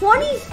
20